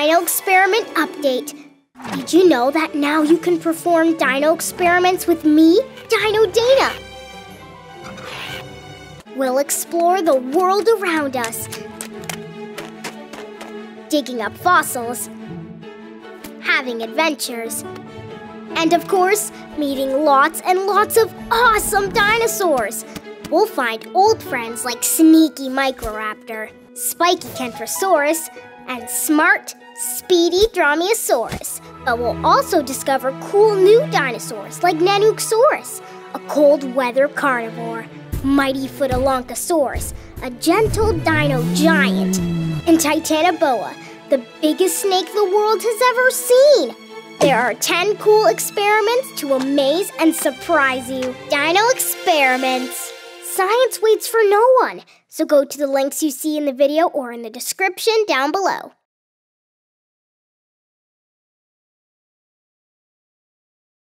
Dino Experiment Update. Did you know that now you can perform dino experiments with me, Dino Dana? We'll explore the world around us, digging up fossils, having adventures, and of course, meeting lots and lots of awesome dinosaurs. We'll find old friends like Sneaky Microraptor, Spiky Kentrosaurus, and smart, speedy Dromaeosaurus. But we'll also discover cool new dinosaurs like Nanuqsaurus, a cold weather carnivore, Mighty Futalognkosaurus, a gentle dino giant, and Titanoboa, the biggest snake the world has ever seen. There are 10 cool experiments to amaze and surprise you. Dino experiments. Science waits for no one, so go to the links you see in the video or in the description down below.